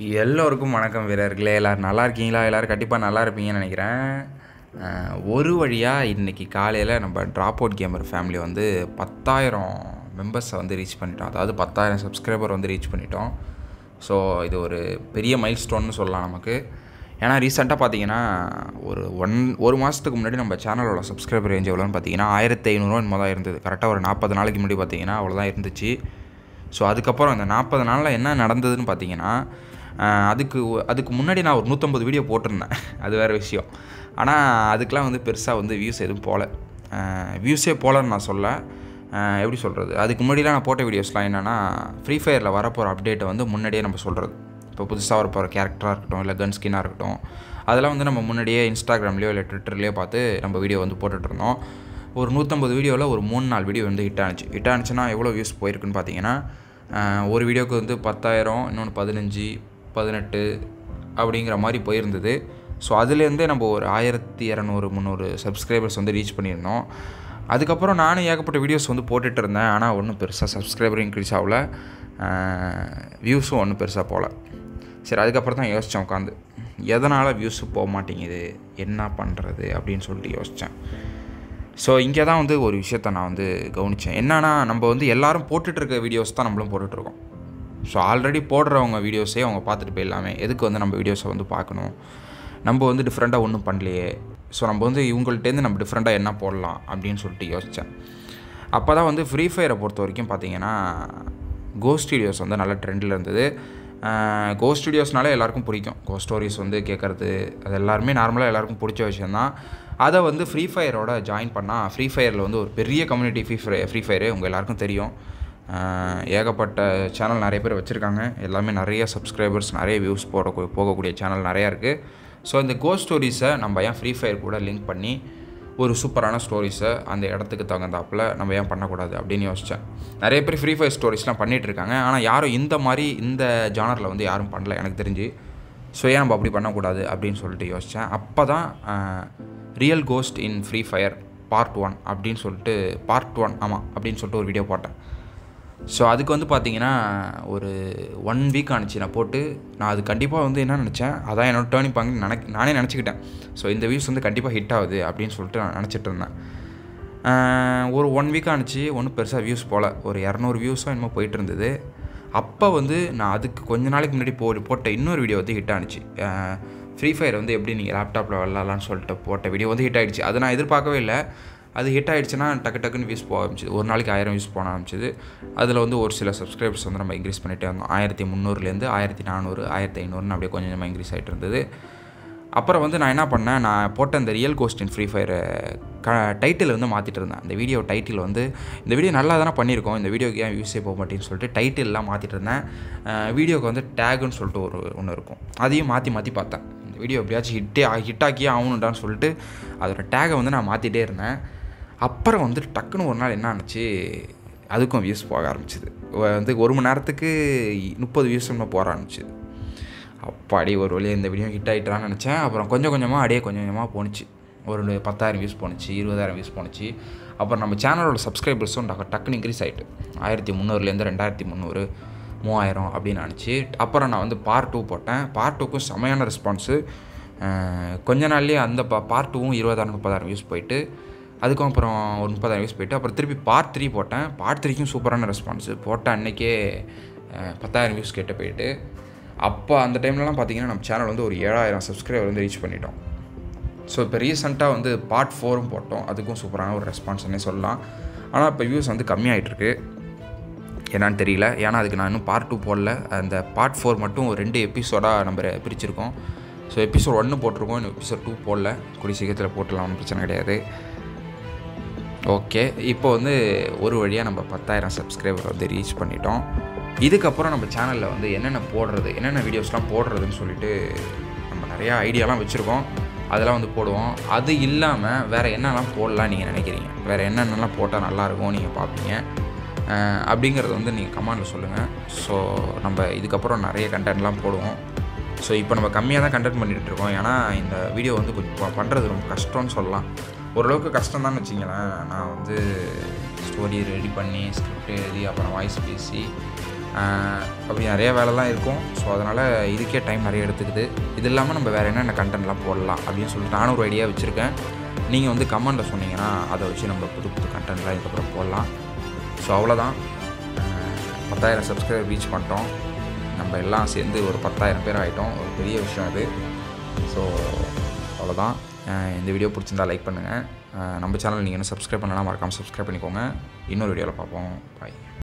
எல்லோருக்கும் வணக்கம் வீரர்களே. எல்லோரும் நல்லா இருக்கீங்களா? எல்லோரும் கண்டிப்பாக நல்லா இருப்பீங்கன்னு நினைக்கிறேன். ஒரு வழியாக இன்றைக்கி காலையில் நம்ம ட்ராப் அவுட் கேமர் ஃபேமிலி வந்து பத்தாயிரம் மெம்பர்ஸை வந்து ரீச் பண்ணிட்டோம். அதாவது பத்தாயிரம் சப்ஸ்கிரைபர் வந்து ரீச் பண்ணிட்டோம். ஸோ இது ஒரு பெரிய மைல் ஸ்டோன்னு சொல்லலாம் நமக்கு. ஏன்னா ரீசெண்டாக பார்த்தீங்கன்னா ஒரு ஒன் ஒரு மாதத்துக்கு முன்னாடி நம்ம சேனலோட சப்ஸ்கிரைபர் ரேஞ்ச் எவ்வளோன்னு பார்த்தீங்கன்னா ஆயிரத்தி ஐநூறுரூவா என்னமோ தான் இருந்தது. கரெக்டாக ஒரு நாற்பது நாளைக்கு முன்னாடி பார்த்தீங்கன்னா அவ்வளோதான் இருந்துச்சு. ஸோ அதுக்கப்புறம் அந்த நாற்பது நாளில் என்ன நடந்ததுன்னு பார்த்தீங்கன்னா அதுக்கு அதுக்கு முன்னாடி நான் ஒரு நூற்றம்பது வீடியோ போட்டிருந்தேன். அது வேறு விஷயம். ஆனால் அதுக்கெலாம் வந்து பெருசாக வந்து வியூஸ் எதுவும் போகல வியூஸே போகலன்னு நான் சொல்ல. எப்படி சொல்கிறது அதுக்கு முன்னாடிலாம் நான் போட்ட வீடியோஸ்லாம் என்னென்னா ஃப்ரீ ஃபயரில் வரப்போகிற அப்டேட்டை வந்து முன்னாடியே நம்ம சொல்கிறது இப்போ புதுசாக வரப்போகிற கேரக்டராக இருக்கட்டும் இல்லை கன் ஸ்கின்னாக இருக்கட்டும் அதெல்லாம் வந்து நம்ம முன்னாடியே இன்ஸ்டாகிராம்லேயோ இல்லை ட்விட்டர்லேயோ பார்த்து நம்ம வீடியோ வந்து போட்டுட்ருந்தோம் ஒரு நூற்றம்பது வீடியோவில் ஒரு மூணு நாலு வீடியோ வந்து ஹிட் ஆனிச்சு. ஹிட் ஆனிச்சுன்னா எவ்வளோ வியூஸ் போயிருக்குன்னு பார்த்தீங்கன்னா ஒரு வீடியோவுக்கு வந்து பத்தாயிரம் இன்னொன்று பதினஞ்சு பதினெட்டு அப்படிங்கிற மாதிரி போயிருந்தது. ஸோ அதுலேருந்தே நம்ம ஒரு ஆயிரத்தி இரநூறு முந்நூறு சப்ஸ்கிரைபர்ஸ் வந்து ரீச் பண்ணியிருந்தோம். அதுக்கப்புறம் நானும் ஏகப்பட்ட வீடியோஸ் வந்து போட்டுட்டு இருந்தேன். ஆனால் ஒன்றும் பெருசாக சப்ஸ்கிரைபர் இன்க்ரீஸ் ஆகல. வியூஸும் ஒன்றும் பெருசாக போகல. சரி அதுக்கப்புறம் தான் யோசித்தேன் உட்காந்து எதனால் வியூஸு போக மாட்டேங்குது? என்ன பண்ணுறது அப்படின்னு சொல்லிட்டு யோசித்தேன் ஸோ இங்கே தான் வந்து ஒரு விஷயத்த நான் வந்து கவனித்தேன் என்னன்னா நம்ம வந்து எல்லாரும் போட்டுட்ருக்க வீடியோஸ் தான் நம்மளும் போட்டுட்ருக்கோம் ஸோ ஆல்ரெடி போடுறவங்க வீடியோஸே அவங்க பார்த்துட்டு போயிடலாமே. எதுக்கு வந்து நம்ம வீடியோஸை வந்து பார்க்கணும்? நம்ம வந்து டிஃப்ரெண்ட்டாக ஒன்றும் பண்ணலையே. ஸோ நம்ம வந்து இவங்கள்ட்டேருந்து நம்ம டிஃப்ரெண்ட்டாக என்ன போடலாம் அப்படின்னு சொல்லிட்டு யோசித்தேன் அப்போ தான் வந்து ஃப்ரீ ஃபயரை பொறுத்த வரைக்கும் பார்த்தீங்கன்னா கோ ஸ்டுடியோஸ் வந்து நல்ல ட்ரெண்டில் இருந்தது. கோ ஸ்டுடியோஸ்னாலே எல்லாருக்கும் பிடிக்கும். கோ ஸ்டோரிஸ் வந்து கேட்குறது அது எல்லாருமே நார்மலாக எல்லாருக்கும் பிடிச்ச விஷயந்தான் அதை வந்து ஃப்ரீ ஃபயரோட ஜாயின் பண்ணால் ஃப்ரீ ஃபயரில் வந்து ஒரு பெரிய community Free Fire Free Fire உங்கள் எல்லாருக்கும் தெரியும். ஏகப்பட்ட சேனல் நிறைய பேர் வச்சுருக்காங்க. எல்லாமே நிறைய சப்ஸ்கிரைபர்ஸ் நிறைய வியூஸ் போட போகக்கூடிய சேனல் நிறையா இருக்குது ஸோ இந்த கோ ஸ்டோரிஸை நம்ம ஏன் ஃப்ரீ ஃபயர் கூட லிங்க் பண்ணி ஒரு சூப்பரான ஸ்டோரிஸை அந்த இடத்துக்கு தகுந்தாப்பில் நம்ம ஏன் பண்ணக்கூடாது அப்படின்னு யோசித்தேன் நிறைய பேர் ஃப்ரீ ஃபயர் ஸ்டோரிஸ்லாம் பண்ணிகிட்டு இருக்காங்க. ஆனால் யாரும் இந்த மாதிரி இந்த ஜானரில் வந்து யாரும் பண்ணல எனக்கு தெரிஞ்சு. ஸோ ஏன் நம்ம அப்படி பண்ணக்கூடாது அப்படின்னு சொல்லிட்டு யோசித்தேன் அப்போ தான் real ghost in Free Fire part one அப்படின்னு சொல்லிட்டு பார்ட் ஒன் ஆமாம் அப்படின்னு சொல்லிட்டு ஒரு வீடியோ போட்டேன். ஸோ அதுக்கு வந்து பார்த்தீங்கன்னா ஒரு ஒன் வீக் ஆனிச்சு. நான் போட்டு நான் அது கண்டிப்பாக வந்து என்ன நினச்சேன் அதான் என்னோட டேர்னிங் பாயிண்ட் நினை நானே நினச்சிக்கிட்டேன். ஸோ இந்த வியூஸ் வந்து கண்டிப்பாக ஹிட் ஆகுது அப்படின்னு சொல்லிட்டு நான் நினச்சிட்டு இருந்தேன். ஒரு ஒன் வீக் ஆனிச்சு. ஒன்றும் பெருசாக வியூஸ் போகல ஒரு இரநூறு வியூஸும் என்னமோ போயிட்டு இருந்தது. அப்போ வந்து நான் அதுக்கு கொஞ்ச நாளைக்கு முன்னாடி போ போட்ட இன்னொரு வீடியோ வந்து ஹிட் ஆனிச்சு. ஃப்ரீ ஃபயர் வந்து எப்படி நீங்கள் லேப்டாப்பில் விளாட்லான்னு சொல்லிட்டு போட்ட வீடியோ வந்து ஹிட் ஆகிடுச்சு அதை நான் எதிர்பார்க்கவே இல்லை. அது ஹிட் ஆகிடுச்சுன்னா டக்கு டக்குன்னு வியூஸ் போக ஆரம்பிச்சிது. ஒரு நாளைக்கு ஆயிரம் வியூஸ் போன ஆரம்பிச்சிது. அதில் வந்து ஒரு சில சப்ஸ்கிரைபர்ஸ் வந்து நம்ம இன்க்ரீஸ் பண்ணிகிட்டே இருந்தோம் ஆயிரத்தி முந்நூறுலேருந்து ஆயிரத்தி நானூறு ஆயிரத்தி ஐநூறுன்னு அப்படியே கொஞ்சம் கொஞ்சமாக இன்க்ரீஸ் ஆகிட்டு இருந்தது. அப்புறம் வந்து நான் என்ன பண்ணேன் நான் போட்ட அந்த ரியல் கோஸ்டின் ஃப்ரீ ஃபயர் க டைட்டில் வந்து மாற்றிட்டு இருந்தேன். அந்த வீடியோ டைட்டில் வந்து இந்த வீடியோ நல்லா தானே பண்ணியிருக்கோம் இந்த வீடியோக்கு ஏன் யூஸே போக மாட்டேன்னு சொல்லிட்டு டைட்டில்லாம் மாற்றிட்டு இருந்தேன். வீடியோக்கு வந்து டேகுன்னு சொல்லிட்டு ஒரு ஒன்று இருக்கும். அதையும் மாற்றி மாற்றி பார்த்தேன். இந்த வீடியோ எப்படியாச்சும் ஹிட்டே ஹிட் ஆக்கியே ஆகணுண்டான்னு சொல்லிட்டு அதோட டேகை வந்து நான் மாற்றிட்டே இருந்தேன். அப்புறம் வந்து டக்குன்னு ஒரு நாள் என்ன ஆனிச்சு? அதுக்கும் வியூஸ் போக ஆரம்பிச்சிது. வந்து ஒரு மணி நேரத்துக்கு முப்பது வியூஸ் நம்ம போக ஆரம்பிச்சிது. அப்பாடி ஒரு வழியாக இந்த வீடியோ ஹிட் ஆகிட்டான்னு நினச்சேன். அப்புறம் கொஞ்சம் கொஞ்சமாக அப்படியே கொஞ்சம் கொஞ்சமாக போணுச்சு. ஒரு பத்தாயிரம் வியூஸ் போணுச்சு இருபதாயிரம் வியூஸ் போணுச்சு. அப்புறம் நம்ம சேனலோட சப்ஸ்கிரைபர்ஸும் டக்கு டக்குன்னு இன்க்ரீஸ் ஆகிட்டு ஆயிரத்தி முந்நூறுலேருந்து ரெண்டாயிரத்தி முந்நூறு மூவாயிரம் அப்படின்னு நினச்சி. அப்புறம் நான் வந்து பார்ட் டூ போட்டேன். பார்ட் டூக்கும் செமையான ரெஸ்பான்ஸு கொஞ்ச நாள்லேயே அந்த பா பார்ட் டூவும் இருபதாயிரம் முப்பதாயிரம் வியூஸ் போயிட்டு அதுக்கும் அப்புறம் ஒரு முப்பதாயிரம் வியூஸ் போயிட்டு அப்புறம் திருப்பி பார்ட் த்ரீ போட்டேன். பார்ட் த்ரீக்கும் சூப்பரான ரெஸ்பான்ஸு போட்ட அன்னைக்கே பத்தாயிரம் வியூஸ் கேட்ட போயிட்டு அப்போ அந்த டைம்லலாம் பார்த்தீங்கன்னா நம்ம சேனல் வந்து ஒரு ஏழாயிரம் சப்ஸ்கிரைபர் வந்து ரீச் பண்ணிட்டோம். ஸோ இப்போ ரீசெண்டாக வந்து பார்ட் ஃபோரும் போட்டோம். அதுக்கும் சூப்பரான ஒரு ரெஸ்பான்ஸ்னே சொல்லலாம். ஆனால் இப்போ வியூஸ் வந்து கம்மியாயிட்டிருக்கு. என்னன்னு தெரியல. ஏன்னா அதுக்கு நான் இன்னும் பார்ட் டூ போடல. அந்த பார்ட் ஃபோர் மட்டும் ஒரு ரெண்டு எபிசோடாக நம்ம பிரிச்சிருக்கோம். ஸோ எபிசோட் ஒன்று போட்டிருக்கோம். இன்னும் எபிசோட் டூ போடல. கூடிய சீக்கிரத்தில் போட்டுடலாம் ஒன்றும் பிரச்சனை கிடையாது. ஓகே இப்போ வந்து ஒரு வழியாக நம்ம பத்தாயிரம் சப்ஸ்கிரைபர் வந்து ரீச் பண்ணிட்டோம். இதுக்கப்புறம் நம்ம சேனலில் வந்து என்னென்ன போடுறது என்னென்ன வீடியோஸ்லாம் போடுறதுன்னு சொல்லிட்டு நம்ம நிறையா ஐடியாலாம் வச்சுருக்கோம். அதெல்லாம் வந்து போடுவோம். அது இல்லாமல் வேறு என்னெல்லாம் போடலாம் நீங்கள் நினைக்கிறீங்க? வேறு என்னென்னலாம் போட்டால் நல்லாயிருக்கும் நீங்கள் பார்ப்பீங்க. அப்படிங்கிறது அப்படிங்கிறத வந்து நீங்கள் கமெண்டில் சொல்லுங்கள் ஸோ நம்ம இதுக்கப்புறம் நிறைய கண்டென்ட்லாம் போடுவோம். ஸோ இப்போ நம்ம கம்மியாக தான் கண்டென்ட் பண்ணிகிட்டு இருக்கோம். ஏன்னா இந்த வீடியோ வந்து கொஞ்சம் பண்ணுறது ரொம்ப கஷ்டம்னு சொல்லலாம். ஓரளவுக்கு கஷ்டம் தான் வச்சிங்களேன். நான் வந்து ஸ்டோரி ரெடி பண்ணி ஸ்கிரிப்ட் எழுதி அப்புறம் வாய்ஸ் பேசி அப்படி நிறைய வேலைலாம் இருக்கும். ஸோ அதனால் இதுக்கே டைம் நிறைய எடுத்துக்குது. இது இல்லாமல் நம்ம வேறு என்னென்ன கண்டென்ட்லாம் போடலாம் அப்படின்னு சொல்லிட்டு நானும் ஒரு ஐடியா வச்சுருக்கேன். நீங்கள் வந்து கமெண்ட்டில் சொன்னீங்கன்னா அதை வச்சு நம்ம புது புது கண்டென்ட்லாம் இதுக்கப்புறம் போடலாம். ஸோ அவ்வளோதான் பத்தாயிரம் சப்ஸ்கிரைபர் ரீச் பண்ணிட்டோம். நம்ம எல்லாம் சேர்ந்து ஒரு பத்தாயிரம் பேர் ஆகிட்டோம் ஒரு பெரிய விஷயம் அது. ஸோ அவ்வளோதான் இந்த வீடியோ பிடிச்சிருந்தா லைக் பண்ணுங்கள் நம்ம சேனல் நீங்கள் என்ன சப்ஸ்கிரைப் பண்ணலாம் மறக்காமல் சப்ஸ்கிரைப் பண்ணிக்கோங்க. இன்னொரு வீடியோவில் பார்ப்போம். பாய்